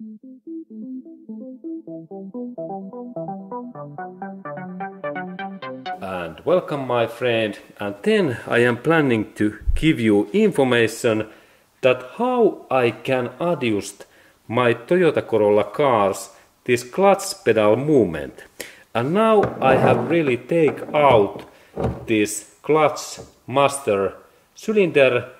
And welcome my friend and then I am planning to give you information that how I can adjust my Toyota Corolla cars this clutch pedal movement. And now I have really take out this clutch master cylinder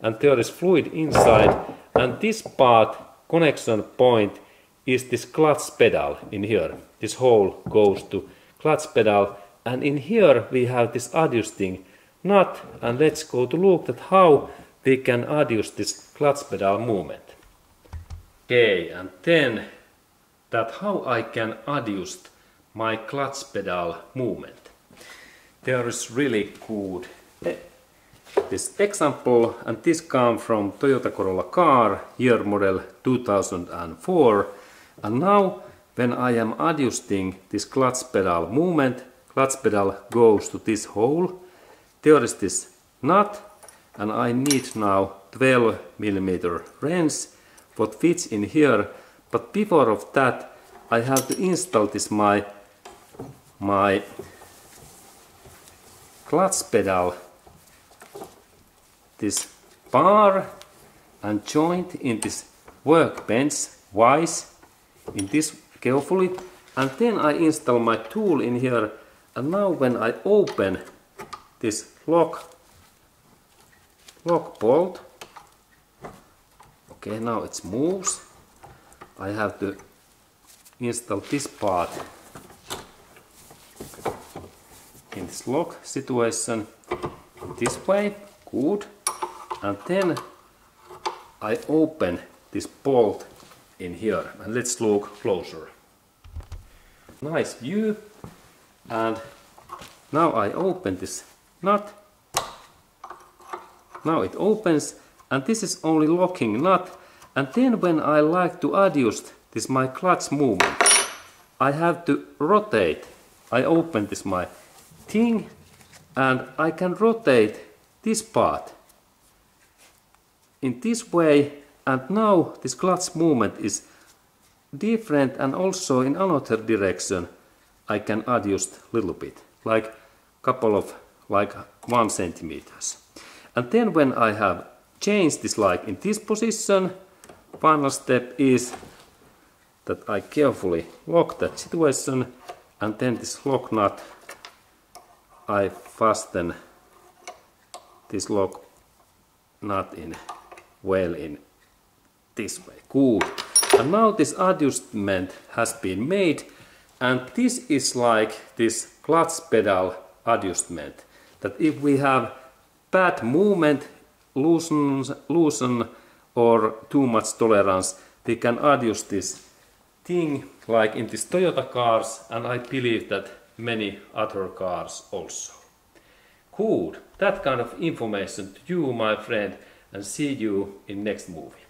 and there is fluid inside and this part connection point is this clutch pedal in here. This hole goes to clutch pedal and in here we have this adjusting nut and let's go to look at how we can adjust this clutch pedal movement. Okay, and then that how I can adjust my clutch pedal movement. There is really good this example and this come from Toyota Corolla car year model 2004 and now when I am adjusting this clutch pedal movement clutch pedal goes to this hole. There is this nut and I need now 12 millimeter wrench what fits in here. But before of that I have to install this my my clutch pedal this bar and joint in this workbench wise in this carefully. And then I install my tool in here. And now when I open this lock lock bolt okay now it moves. I have to install this part in this lock situation. This way good and then I open this bolt in here and let's look closer. Nice view. And now I open this nut. Now it opens and this is only locking nut. And then when I like to adjust this my clutch movement I have to rotate. I open this my thing and I can rotate this part in this way and now this clutch movement is different and also in another direction. I can adjust a little bit like a couple of like one centimeters. And then when I have changed this like in this position final step is that I carefully lock that situation and then this lock nut I fasten this lock nut in well in this way. Good. And now this adjustment has been made and this is like this clutch pedal adjustment that if we have bad movement loosen, loosen or too much tolerance we can adjust this thing like in this Toyota cars and I believe that many other cars also. Good, that kind of information to you my friend and see you in next movie.